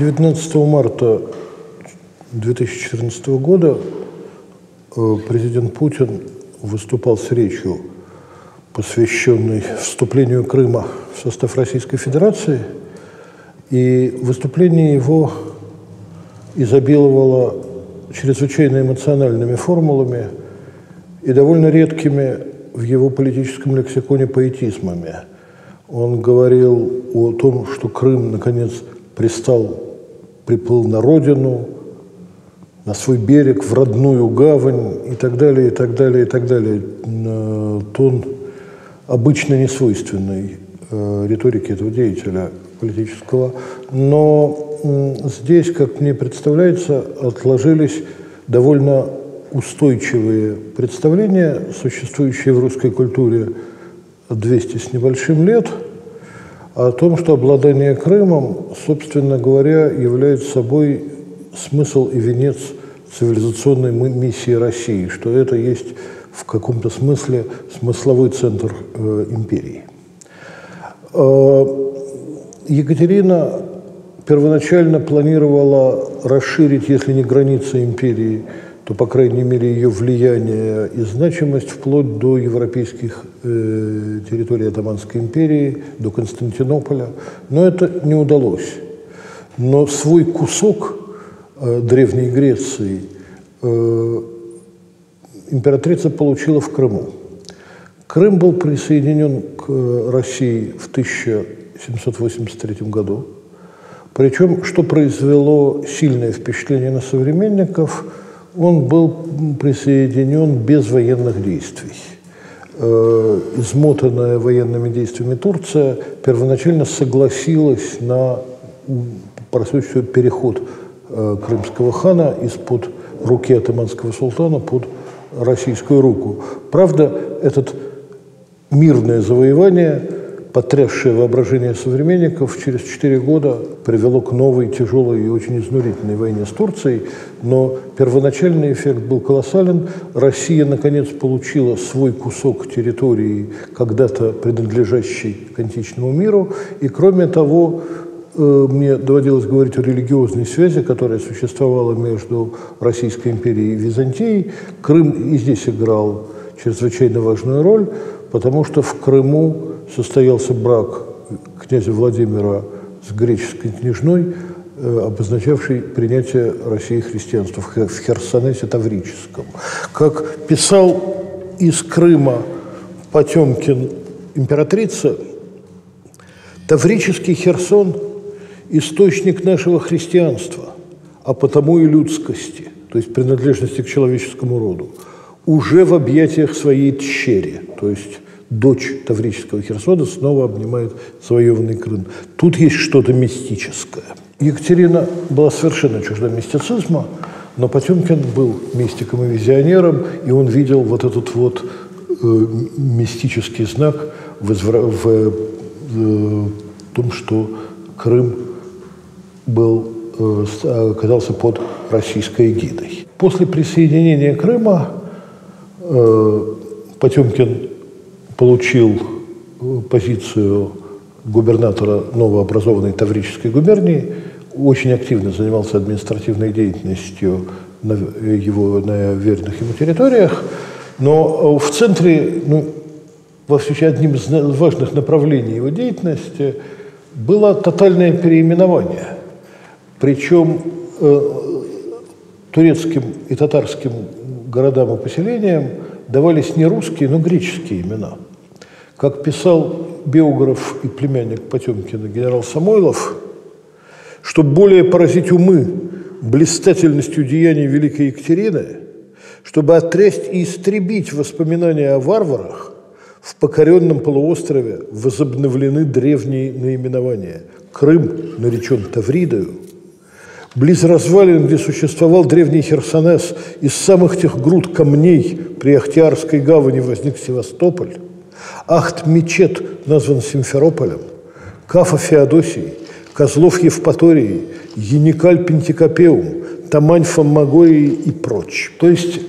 19 марта 2014 года э, президент Путин выступал с речью, посвященной вступлению Крыма в состав Российской Федерации, и выступление его изобиловало чрезвычайно эмоциональными формулами и довольно редкими в его политическом лексиконе поэтизмами. Он говорил о том, что Крым, наконец, пристал приплыл на родину, на свой берег, в родную гавань и так далее, и так далее, и так далее. Тон обычно не свойственный э, риторике этого деятеля политического. Но здесь, как мне представляется, отложились довольно устойчивые представления, существующие в русской культуре 200 с небольшим лет – о том, что обладание Крымом, собственно говоря, является собой смысл и венец цивилизационной миссии России, что это есть в каком-то смысле смысловой центр э, империи. Э, Екатерина первоначально планировала расширить, если не границы империи, то, по крайней мере, ее влияние и значимость вплоть до европейских э, территорий Отоманской империи, до Константинополя. Но это не удалось. Но свой кусок э, Древней Греции э, императрица получила в Крыму. Крым был присоединен к России в 1783 году. Причем, что произвело сильное впечатление на современников – он был присоединен без военных действий. Э, измотанная военными действиями Турция первоначально согласилась на просущий переход э, крымского хана из-под руки атаманского султана под российскую руку. Правда, этот мирное завоевание потрясшее воображение современников, через четыре года привело к новой, тяжелой и очень изнурительной войне с Турцией. Но первоначальный эффект был колоссален. Россия, наконец, получила свой кусок территории, когда-то принадлежащий к античному миру. И, кроме того, э, мне доводилось говорить о религиозной связи, которая существовала между Российской империей и Византией. Крым и здесь играл чрезвычайно важную роль, потому что в Крыму состоялся брак князя Владимира с греческой княжной, э, обозначавший принятие России христианства в Херсонесе Таврическом. Как писал из Крыма Потемкин императрица, Таврический Херсон – источник нашего христианства, а потому и людскости, то есть принадлежности к человеческому роду, уже в объятиях своей тщери, то есть дочь Таврического Херсона снова обнимает завоеванный Крым. Тут есть что-то мистическое. Екатерина была совершенно чужда мистицизма, но Потемкин был мистиком и визионером, и он видел вот этот вот э, мистический знак в, в э, том, что Крым был, э, оказался под российской эгидой. После присоединения Крыма э, Потемкин получил э, позицию губернатора новообразованной Таврической губернии, очень активно занимался административной деятельностью на его на верных ему территориях, но э, в центре, ну, во всяком одним из важных направлений его деятельности было тотальное переименование. Причем э, турецким и татарским городам и поселениям давались не русские, но греческие имена – как писал биограф и племянник Потемкина генерал Самойлов, чтобы более поразить умы блистательностью деяний Великой Екатерины, чтобы отрясть и истребить воспоминания о варварах, в покоренном полуострове возобновлены древние наименования. Крым наречен Тавридою, близ развалин, где существовал древний Херсонес, из самых тех груд камней при Ахтиарской гавани возник Севастополь, Ахт-Мечет назван Симферополем, Кафа Феодосией, Козлов Евпатории, Яникаль Пентикопеум, Тамань Фоммагории и прочь. То есть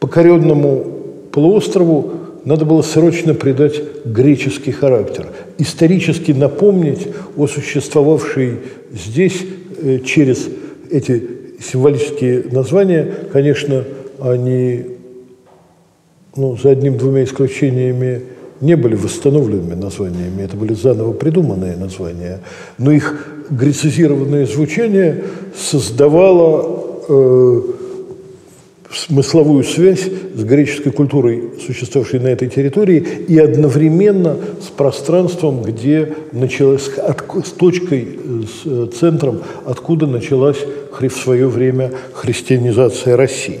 покоренному полуострову надо было срочно придать греческий характер, исторически напомнить о существовавшей здесь э, через эти символические названия, конечно, они ну, за одним-двумя исключениями не были восстановленными названиями, это были заново придуманные названия, но их грецизированное звучание создавало э, смысловую связь с греческой культурой, существовавшей на этой территории, и одновременно с пространством, где началась, с точкой, с э, центром, откуда началась в свое время христианизация России.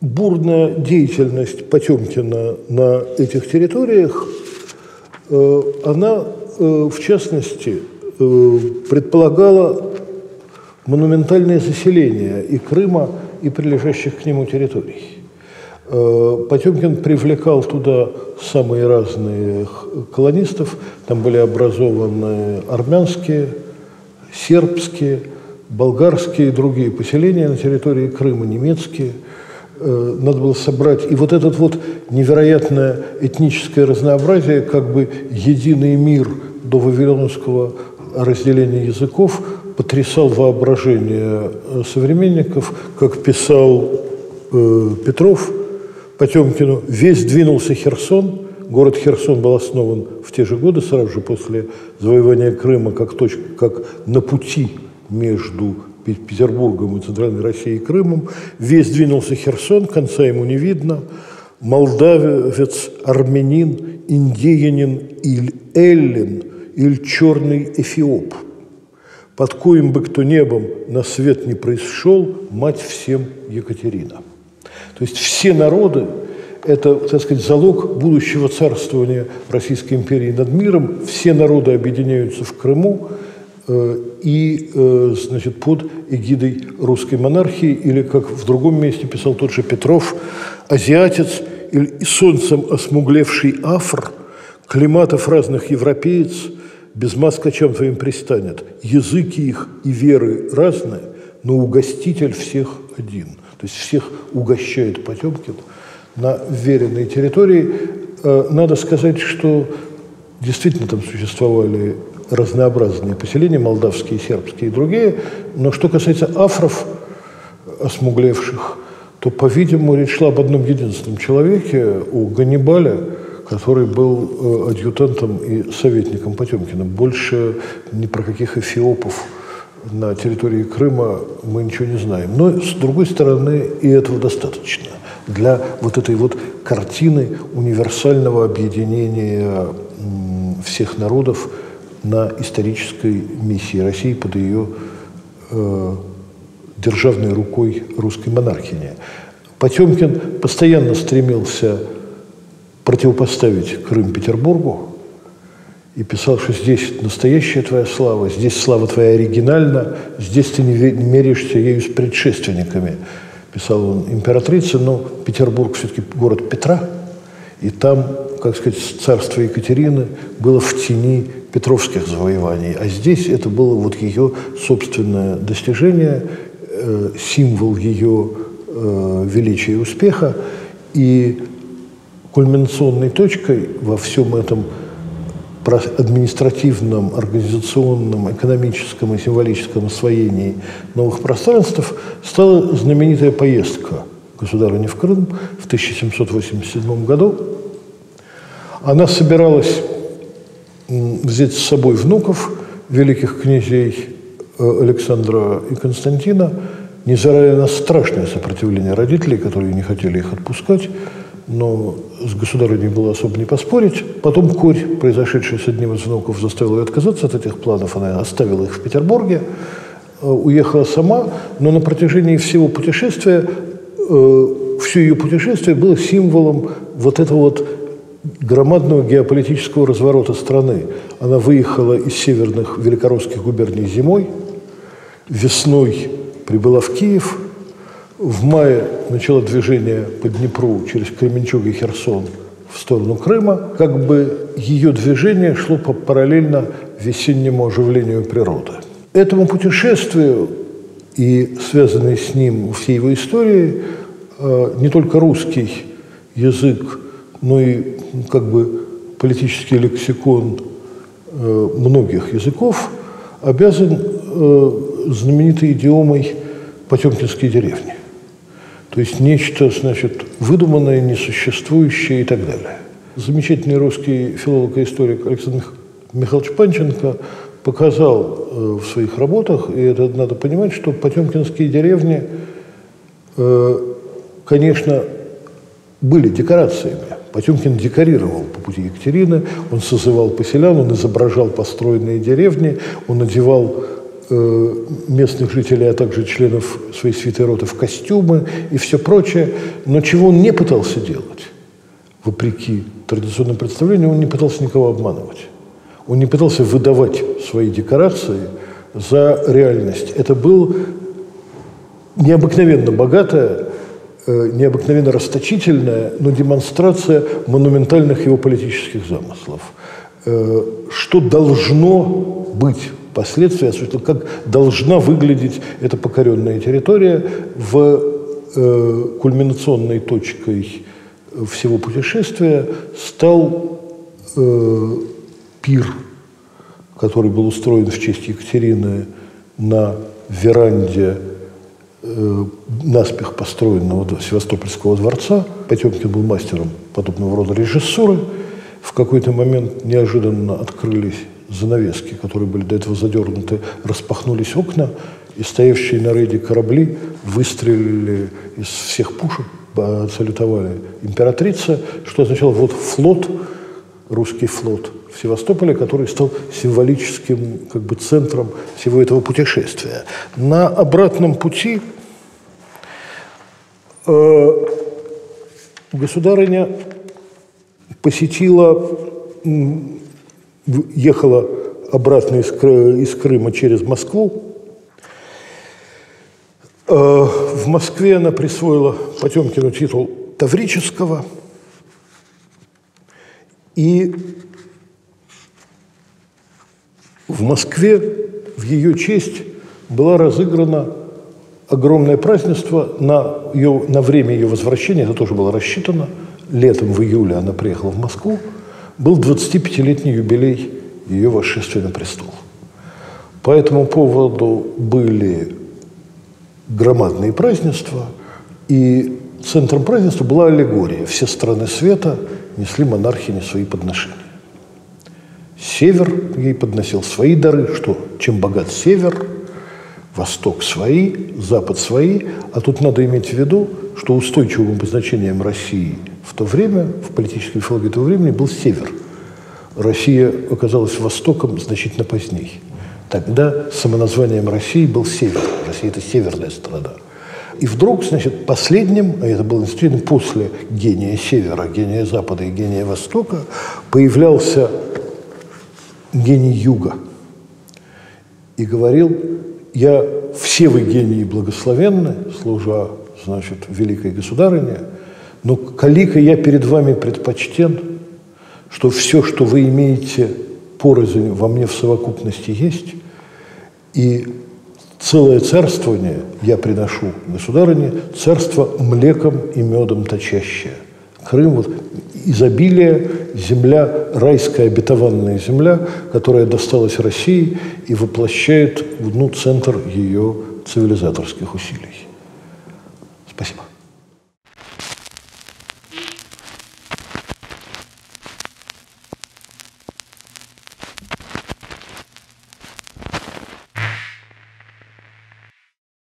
Бурная деятельность Потемкина на этих территориях, э, она, э, в частности, предполагала монументальное заселение и Крыма, и прилежащих к нему территорий. Э, Потемкин привлекал туда самые разные колонистов. Там были образованы армянские, сербские, болгарские и другие поселения на территории Крыма, немецкие. Э, надо было собрать. И вот этот вот невероятное этническое разнообразие, как бы единый мир до Вавилонского разделения языков потрясал воображение э, современников, как писал э, Петров Потемкину, весь двинулся Херсон, город Херсон был основан в те же годы, сразу же после завоевания Крыма, как, точка, как на пути между Петербургом и Центральной Россией и Крымом. Весь двинулся Херсон, конца ему не видно. Молдавец, армянин, индиянин или эллин, или черный эфиоп – под коим бы кто небом на свет не происшел, мать всем Екатерина. То есть все народы – это, так сказать, залог будущего царствования Российской империи над миром. Все народы объединяются в Крыму и, э, значит, под эгидой русской монархии, или, как в другом месте писал тот же Петров, азиатец или солнцем осмуглевший афр, климатов разных европеец – без маска чем твоим пристанет. Языки их и веры разные, но угоститель всех один. То есть всех угощает Потемкин на веренной территории. Э, надо сказать, что действительно там существовали разнообразные поселения, молдавские, сербские и другие. Но что касается афров, осмуглевших, то, по-видимому, речь шла об одном единственном человеке, о Ганнибале, который был э, адъютантом и советником Потемкина. Больше ни про каких эфиопов на территории Крыма мы ничего не знаем. Но, с другой стороны, и этого достаточно для вот этой вот картины универсального объединения всех народов на исторической миссии России под ее э, державной рукой русской монархини. Потемкин постоянно стремился противопоставить Крым Петербургу и писал, что здесь настоящая твоя слава, здесь слава твоя оригинальна, здесь ты не меряешься ею с предшественниками. Писал он императрице, но Петербург все-таки город Петра, и там, как сказать, царство Екатерины было в тени петровских завоеваний, а здесь это было вот ее собственное достижение, э, символ ее э, величия и успеха, и кульминационной точкой во всем этом административном, организационном, экономическом и символическом освоении новых пространств стала знаменитая поездка государыни в Крым в 1787 году. Она собиралась взять с собой внуков великих князей э, Александра и Константина, невзирая на страшное сопротивление родителей, которые не хотели их отпускать, но с государыней было особо не поспорить. Потом корь, произошедшая с одним из внуков, заставила ее отказаться от этих планов. Она оставила их в Петербурге, э, уехала сама, но на протяжении всего путешествия, э, все ее путешествие было символом вот этого вот громадного геополитического разворота страны. Она выехала из северных великорусских губерний зимой, весной прибыла в Киев – в мае начало движение по Днепру через Кременчуг и Херсон в сторону Крыма, как бы ее движение шло параллельно весеннему оживлению природы. Этому путешествию и связанной с ним всей его истории не только русский язык, но и как бы политический лексикон э, многих языков обязан э, знаменитой идиомой «потемкинские деревни». То есть нечто, значит, выдуманное, несуществующее и так далее. Замечательный русский филолог и историк Александр Михайлович Панченко показал э, в своих работах, и это надо понимать, что потемкинские деревни, э, конечно, были декорациями. Потемкин декорировал по пути Екатерины, он созывал поселян, он изображал построенные деревни, он одевал э, местных жителей, а также членов своей святой роты в костюмы и все прочее. Но чего он не пытался делать, вопреки традиционным представлениям, он не пытался никого обманывать. Он не пытался выдавать свои декорации за реальность. Это был необыкновенно богатая, необыкновенно расточительная, но демонстрация монументальных его политических замыслов. Э, что должно быть последствия, как должна выглядеть эта покоренная территория в э, кульминационной точкой всего путешествия стал пир, который был устроен в честь Екатерины на веранде э, наспех построенного Севастопольского дворца. Потемкин был мастером подобного рода режиссуры. В какой-то момент неожиданно открылись занавески, которые были до этого задернуты, распахнулись окна, и стоявшие на рейде корабли выстрелили из всех пушек, салютовали императрица, что означало вот флот, русский флот в Севастополе, который стал символическим как бы, центром всего этого путешествия. На обратном пути э, государыня посетила, ехала обратно из, из Крыма через Москву. Э, в Москве она присвоила Потемкину титул Таврического. И в Москве в ее честь было разыграно огромное празднество на, ее, на время ее возвращения, это тоже было рассчитано, летом в июле она приехала в Москву, был 25-летний юбилей ее восшествия на престол. По этому поводу были громадные празднества, и центром празднества была аллегория. Все страны света несли монархине свои подношения. Север ей подносил свои дары, что чем богат север, восток свои, запад свои, а тут надо иметь в виду, что устойчивым обозначением России в то время, в политической филологии того времени, был север. Россия оказалась востоком значительно позднее. Тогда самоназванием России был север. Россия – это северная страна. И вдруг, значит, последним, а это был институт после гения севера, гения запада и гения востока, появлялся гений юга. И говорил, я все вы гении благословенны, служа, значит, великой государыне, но калика я перед вами предпочтен, что все, что вы имеете порознь во мне в совокупности есть, и целое царствование я приношу государыне, царство млеком и медом точащее. Крым, вот изобилие, земля, райская обетованная земля, которая досталась России и воплощает ну, центр ее цивилизаторских усилий. Спасибо.